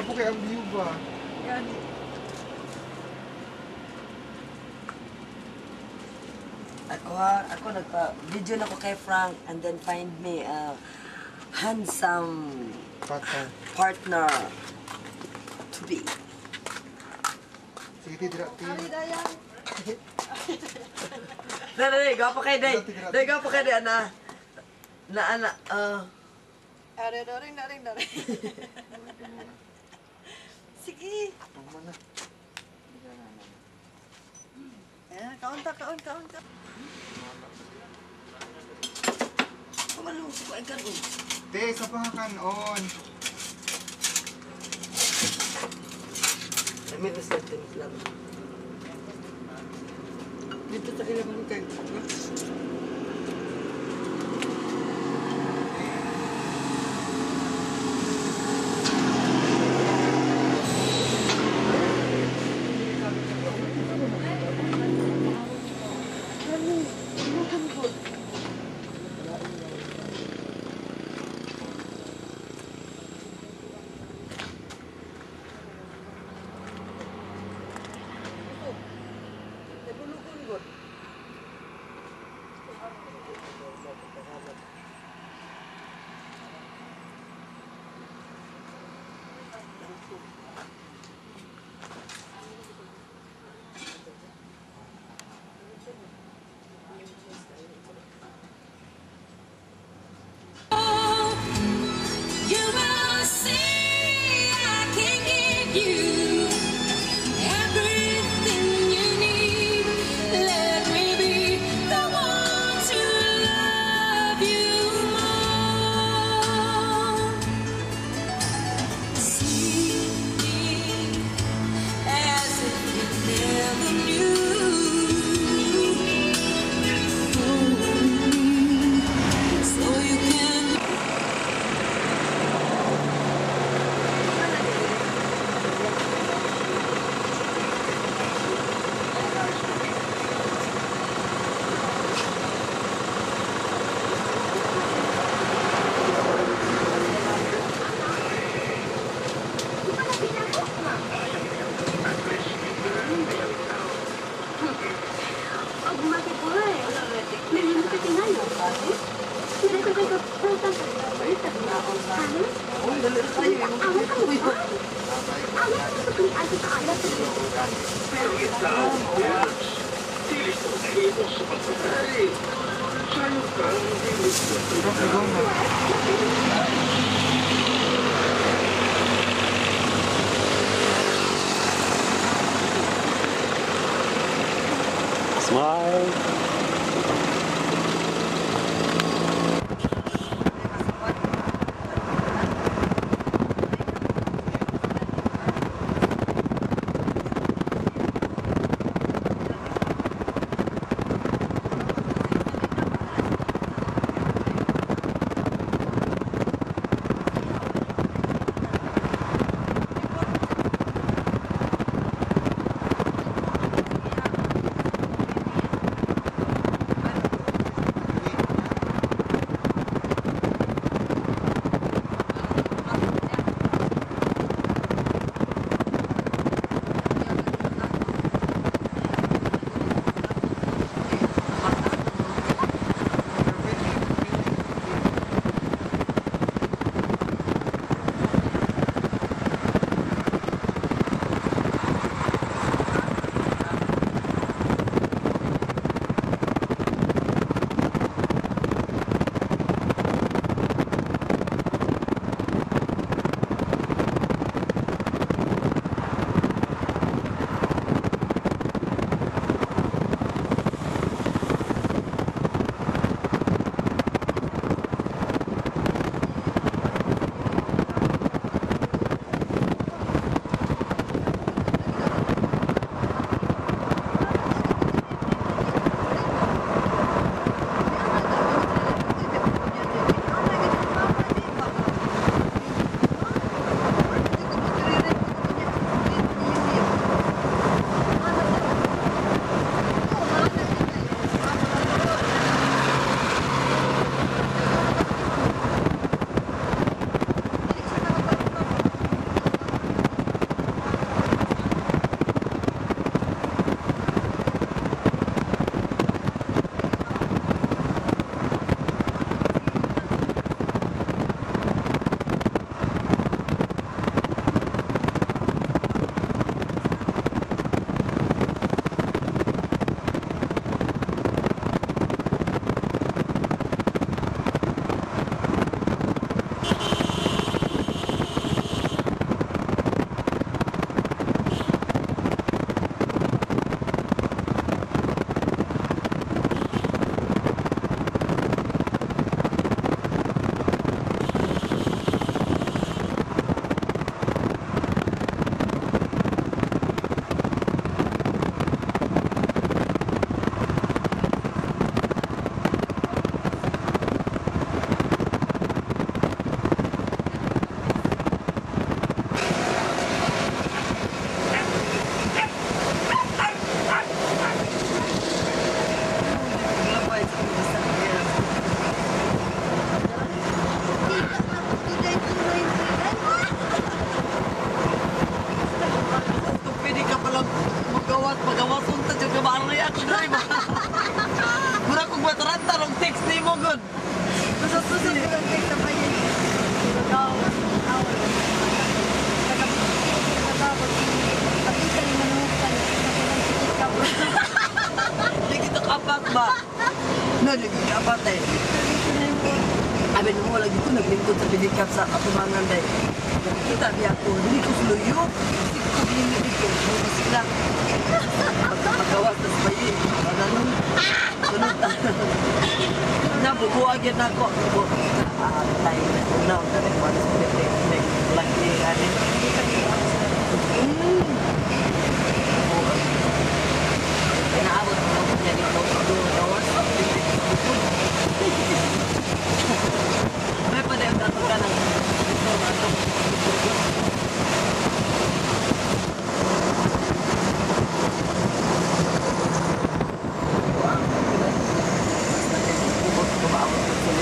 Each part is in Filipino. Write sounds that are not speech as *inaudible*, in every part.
gwapo kay ang view ba? Yan. Ako ha, ako nagpa-video na ko kay Frank and then find me a handsome Pata. partner to be. Sige, *laughs* tira, tira. Dali, dali, gapo kay Day. Grabe, grabe. Day, gapo kay Day, ana. Na, ana, ah. Are, daring, daring, daring. *laughs* Sige. Huwag mo na. Ayan, kaunta, kaun, kaun, kaun. Kumalo, ko ay karon. Te, sa pangakanon. May certain lang. Dito sa kailangan kay You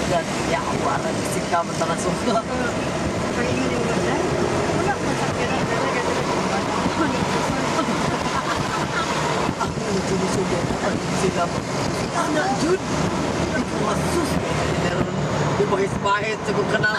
dan ya Allah ada sikap antara semua jadi sudah sikap anak jud khusus dia pakai sepahit cukup kenal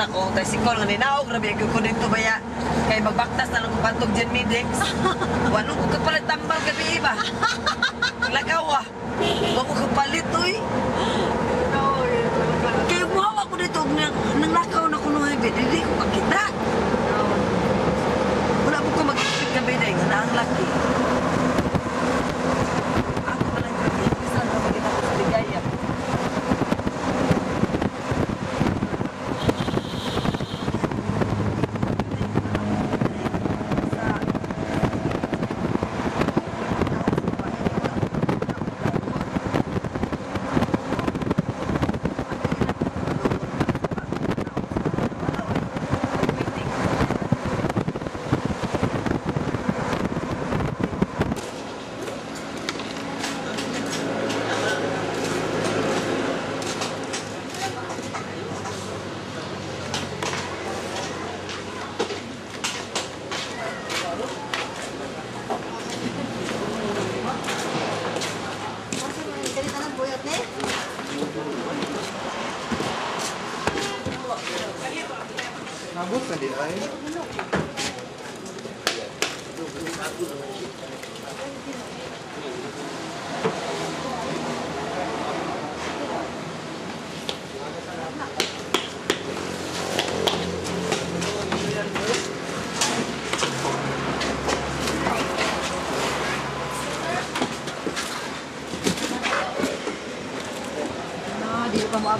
ako. Tapos si Col nga ninaog, grabe ako ko dito baya. Kay magbaktas na lang kung pantog dyan midex. *laughs* Wano ko kapalit tambal gabi iba. *laughs* Lagaw ah. Wako kapalit oy. Kaya buhawa ko dito, nang, nang lakaw na ko nung hibit, hindi ko kakita.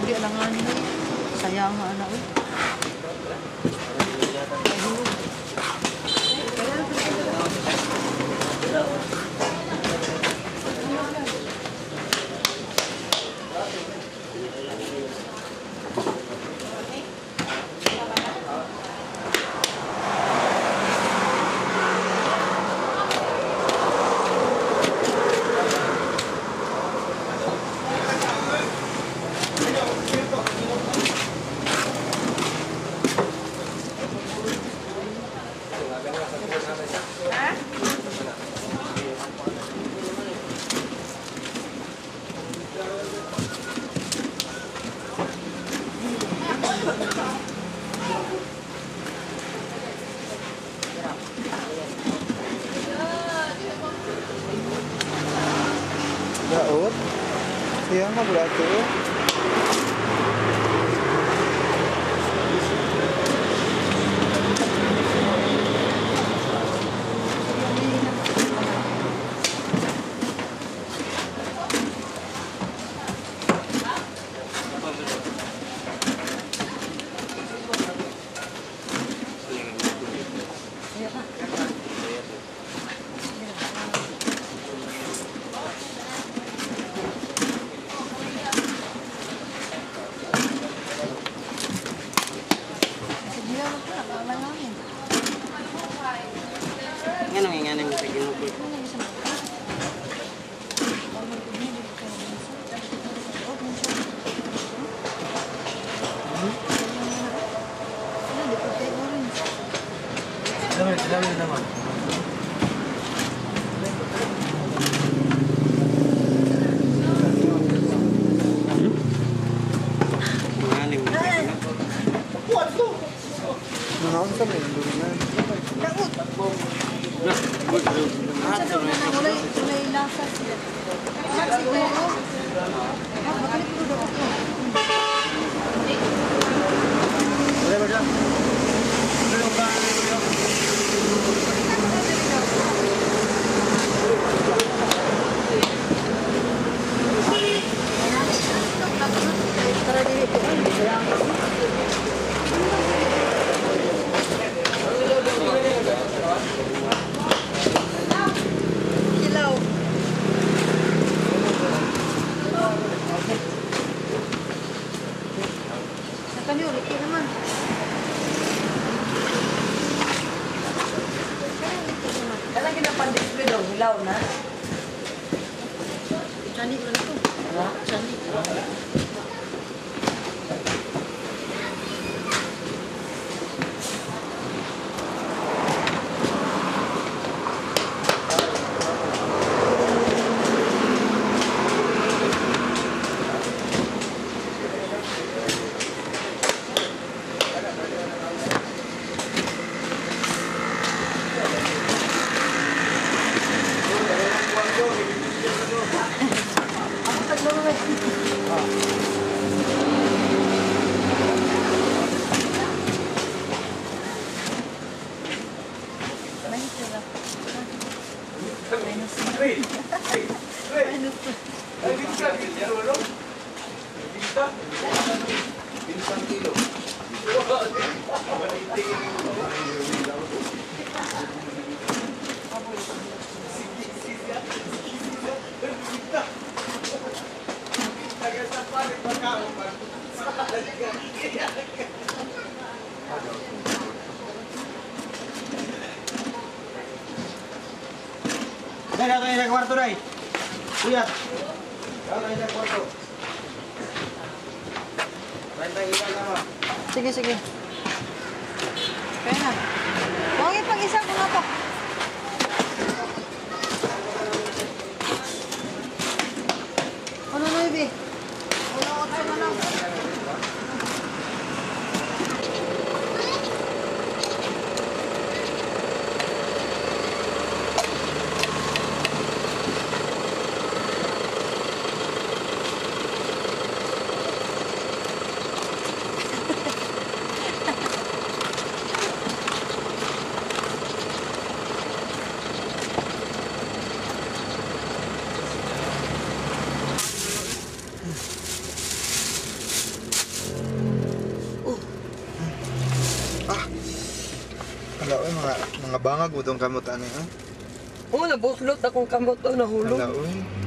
Di. 看不了走 Gracias. Venga, venga, cuarto ahí. Cuidado. Sige, sige. Kaya na. Huwag ipag-isa ko na to. Ano na, Ibi? Wala ko na lang. Hala, oy, mga, mga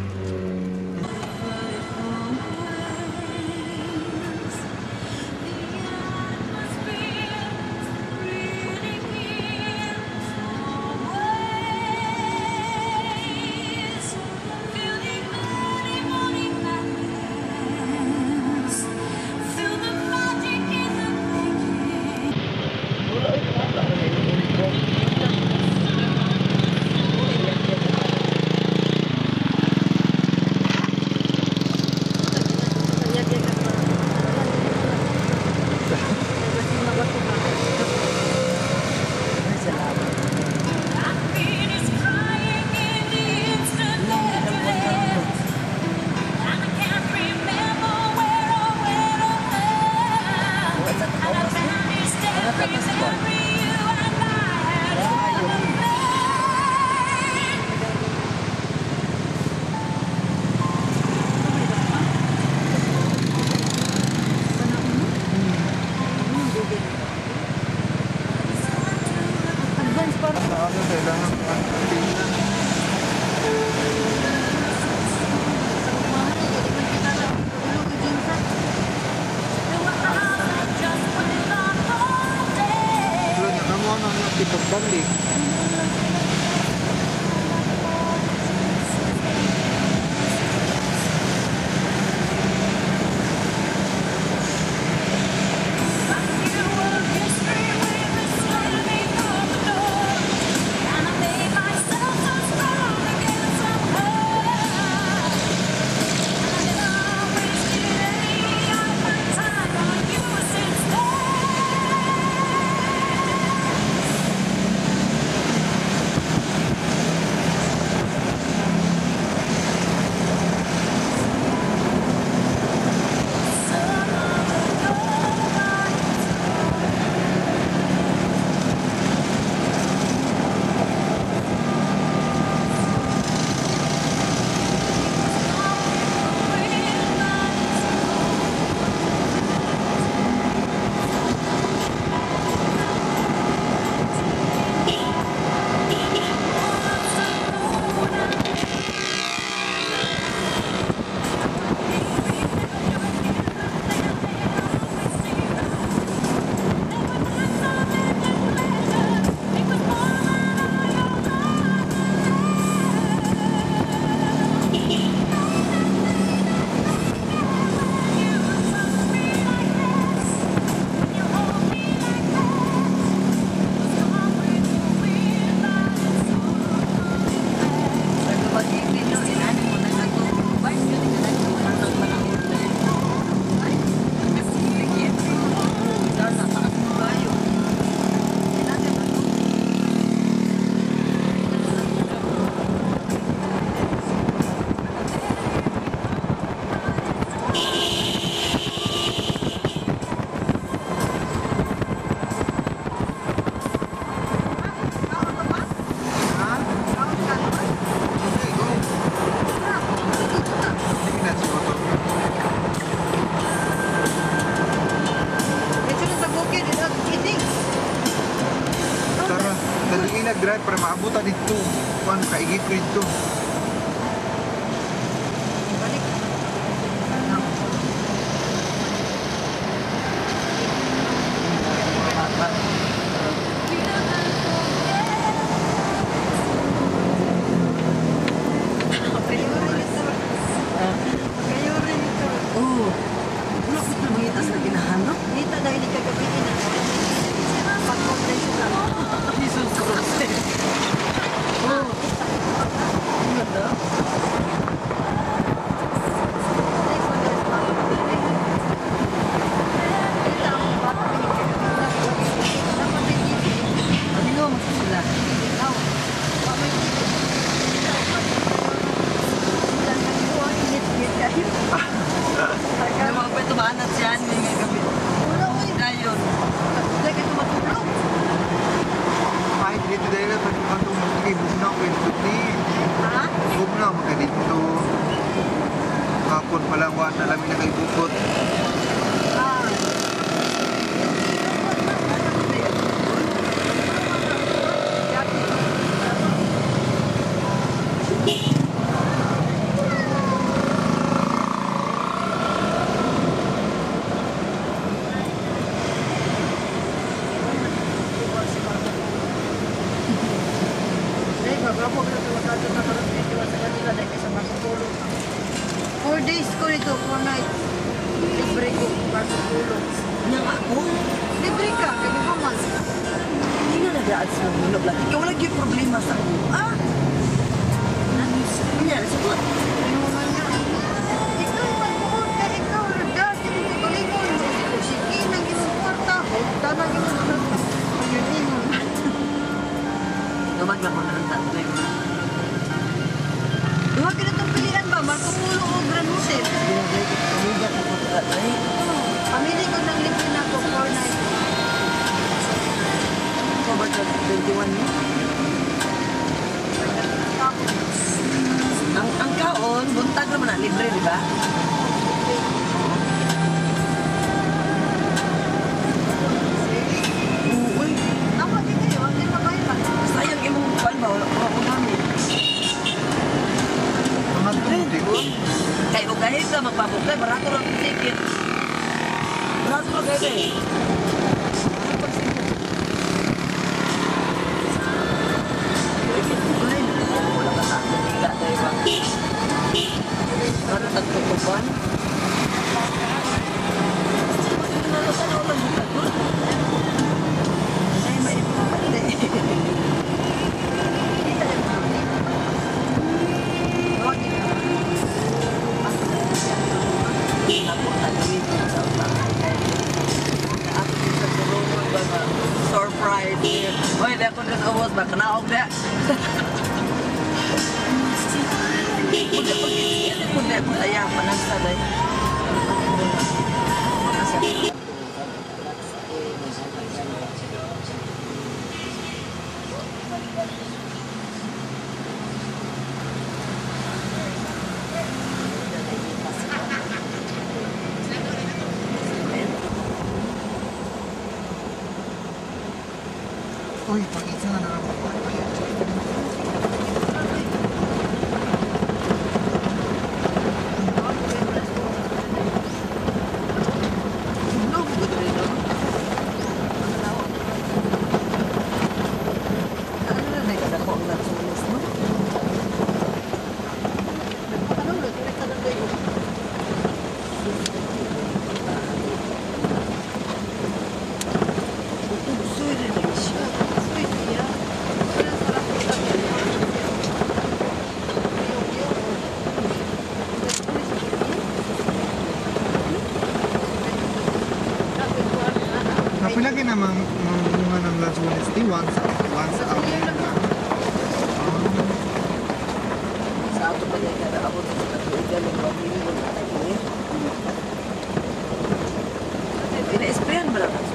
Gina-explain berapa? lang.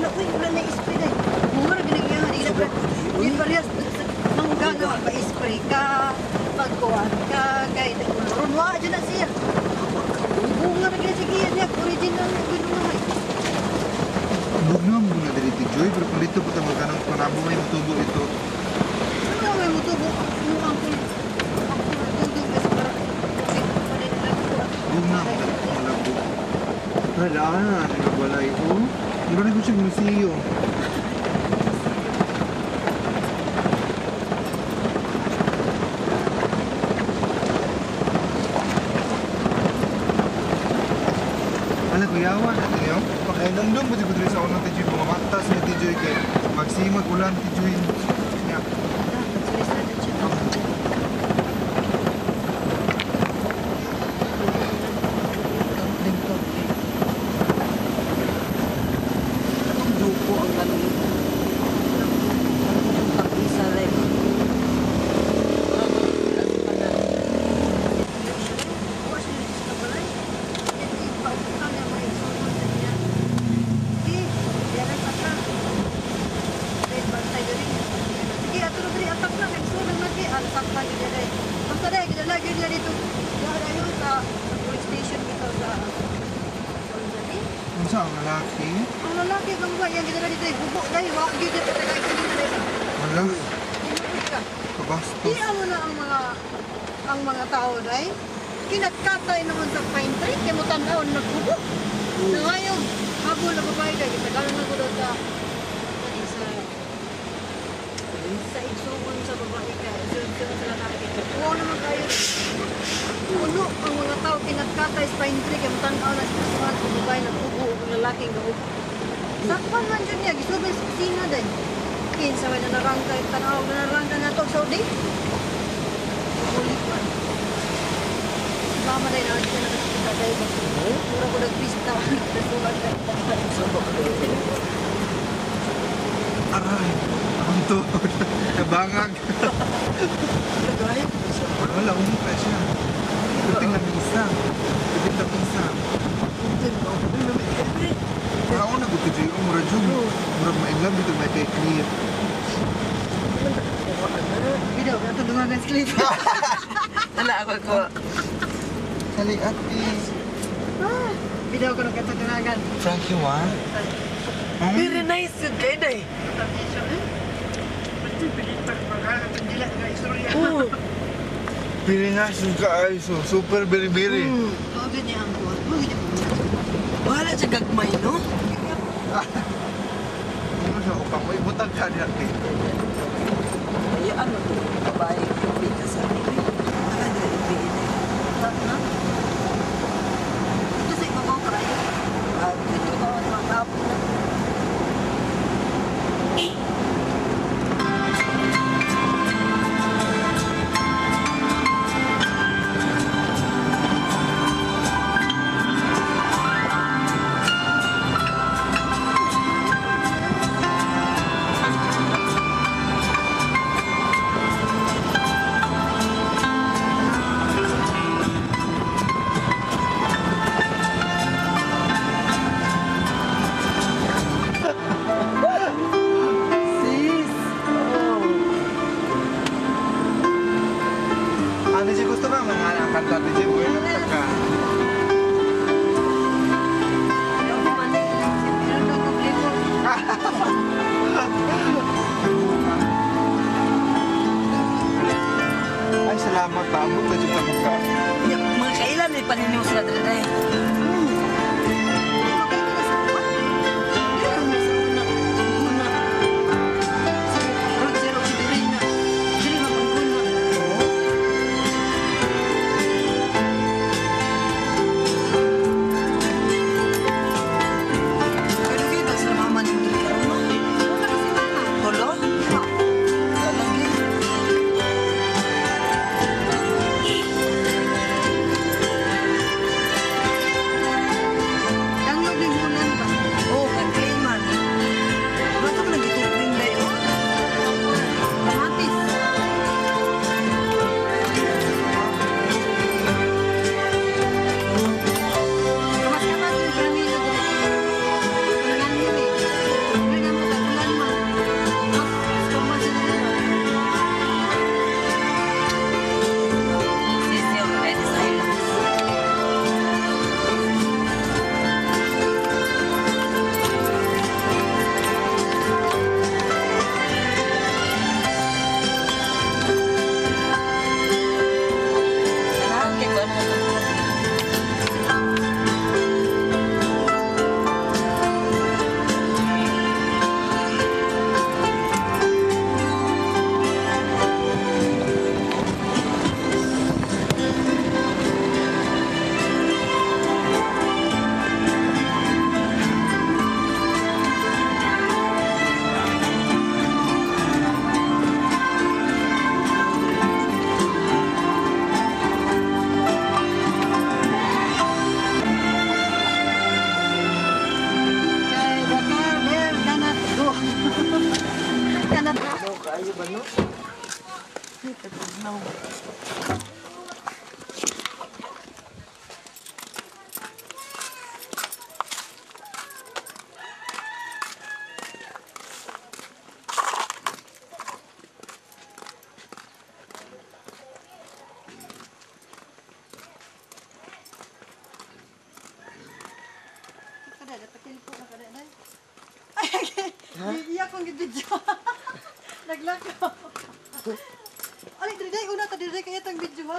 Wala ko, wala na explain eh. Mura di parehas. Nang gagawa, pa-spray ka, pagkuhan ka, kahit aja wa dyan. Bunga na ginasigiyan niya, original na ginungahay. Bugnam bunga dali ti Joy, pero kulito po tamo ka ng panabo may mutubo ito. Wala na, nagabalay ko. Mura na ko siya musiyo. Ano ko yawa na niyo? Pakailan doon mo ko sa unang tijoy mga matas na tijoy kay magsimag ulan tijoy. Ya. Duko ang ganun. Ang isa rin. Unsa ang lalaki? Ang lalaki kang ba yang kita dito bubuk dai wa gyud kita kay kita Wala, dai. kabastos. Di amo na ang mga ang mga tao dai. Kinatkatay naman sa pine tree kay mo tan-aw nagbubo. Na ngayon habol na babae kita karon na gud sa kani sa igsuon sa babae ka. Sa sa lalaki. Oo naman kayo. Puno ang mga tao kinatkatay sa pine tree kay mo tan-aw na sa mga babae nagbubo ug lalaki nga Sakpan man dyan niya, ba sa kusina din? Kin sa wala narang kay eh, tanaw na narang na nato Saudi. Ulit man. Mama na kita nakita dai ba. Pura ko nagpista. Aray, ang tuhod. Nabangag. Wala, umupa siya. Buting na pinsa. Buting na pinsa. Buting na pinsa. فرعون بتدعيهم رجل رغم ان لم يتم تكليف Tidak, aku dengar Nesclip. Anak aku kok. Kali api. Tidak, aku nak Thank you, Wan. Very nice today, day. Very nice juga, Aiso. Super beri-beri. Hmm. Kau gini angkut. Kau gini angkut. Wala siya gagmay, no? Ano sa upang mo ibutang ka niya. Ay, ano to? Babae, hindi ka sa akin. kada, dapat telepon na kada na. Ay, iya kong gibidyo. Naglakaw. Alay, diriday, una ta diriday kaya itong video ha?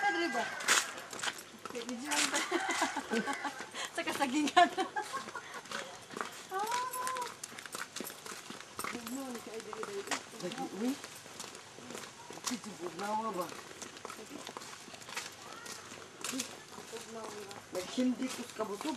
Kaya diriday ba? Video ang ba? Sa kasagingan. Lagi, uy. Video po, nawa ba? Naghindi ko sa kabutog.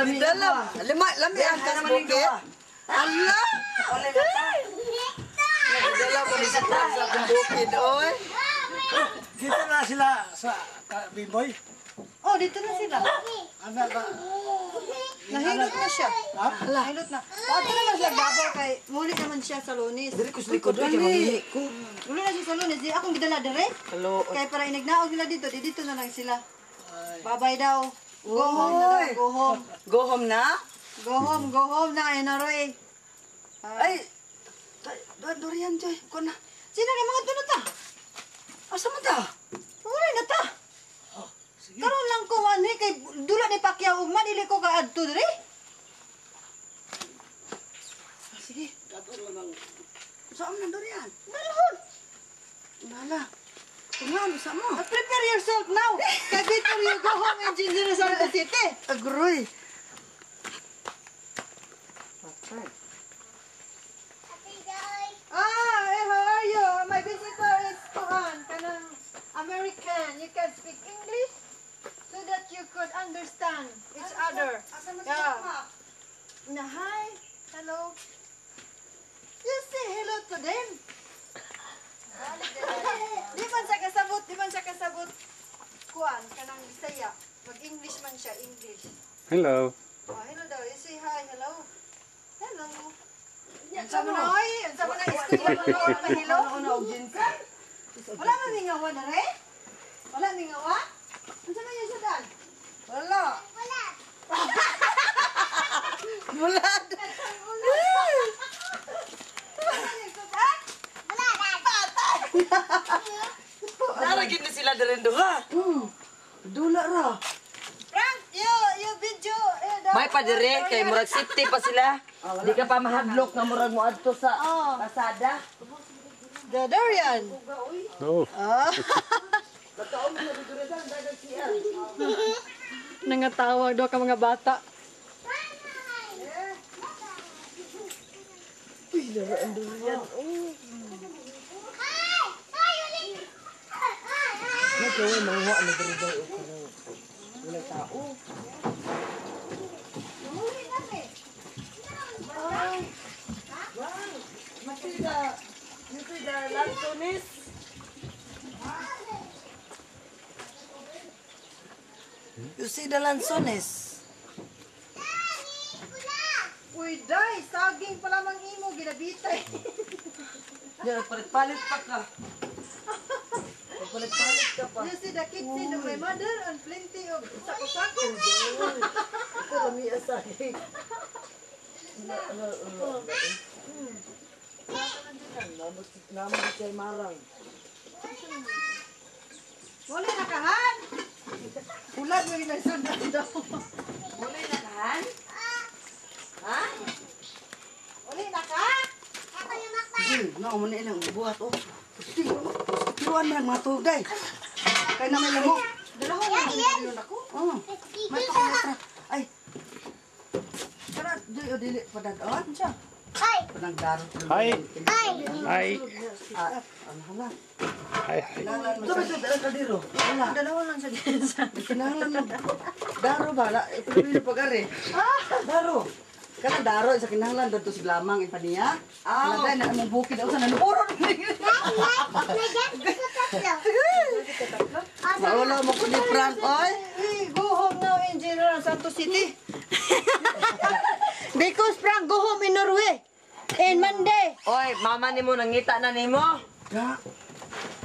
Pati lamiya ka. Lama, lamiya ka naman bukit. Ko ni si Frank sa akong bukid, oy. Dito na sila sa uh, B-boy. Oh, dito na sila. Ano ba? Nahilot na siya. Ha? Nahilot na. Pato naman siya gabaw kay muli naman siya sa lunis. Diri ko sa likod, oy, kaya mamili ko. Muli na siya sa lunis. Di akong gidala dire. Hello. Kaya para inignaog nila dito, di dito na lang sila. Babay daw. Go home na daw. Go home. Go home na? Go home, go home na. Ayun na Roy. Ay, ta- da- durian, Joy. Ko na. Sino na mga tunod ta? Asa man ta? Wala na ta. Karon lang ko ani kay dula ni Pacquiao manili ko ka adto dire. Sige, dato lang ang... Saan man durian? Dalhon. Nala. Uh, Prepare yourself now. *laughs* Before you go home in Jinjin Santa City. Agroy. Ah, how are you? My visitor is kanang American. You can speak English so that you could understand each other. Yeah. Hi, hello. You say hello to them. English. Hello. Oh, hello daw. You say hi. Hello. Hello. Sa mo noy, sa mo na na hello. Wala man ning awa na re? Wala ning awa? Unsa man yung sudan? Wala. Wala. Wala. Nara gid ni sila direndoha. Hmm. Dula ra. May padire kay murag city pa sila. Di ka pa mahadlok na murag mo adto sa oh. Lazada. The Dorian. No. Oh. *laughs* Nangatawag daw ka mga bata. Uy, laraan daw yan. Oh. Nagkawin, karang wala tao. Matilda, Matilda Lantones. You see the Lanzones? Uy, day, saging pa lamang imo, ginabitay. *laughs* Yan, palit-palit pa ka. Palit-palit ka pa. You see the kitchen of my mother and plenty of sako-sako. Ito lami asaging. Naman si Marang. Wala na kahan. Ulag mo yung nagsundan daw. Wala na kahan? Ha? Wala na ka? Sige, naon na ilang buhat oh. Sige, turuan mo lang mga tugay. Kaya na may lamok. Dalawang mo yung ako. Oh, may pakalatra. Ay. Tara, di o dili padadaan siya. Hi. Hi. Ah, ano hala? Hi. Kinahanglan mo. Sabi sa kaldero. Wala. Dalawa lang sa ginsa. Kinahanglan mo. Daro ba? La, ipilipili pagari. Daro. Kana daro sa kinahanglan dito si lamang ipaniya. Ah, dai na mong bukid ako sa nanupuro. Maulo mo ko ni Frank oy. Go home now in General Santos City. Because Frank, go home in Norway. In Monday. Oy, mama ni mo nangita na nimo. Ya.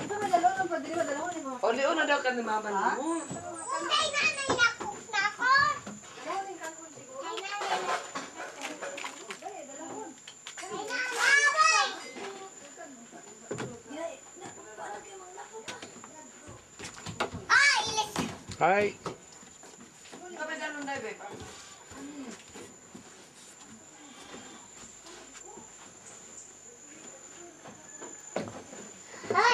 Ito na dalawa lang pa, dalawa dalawa ni mo. Oli una daw ka ni mama nimo. Hi. Hi.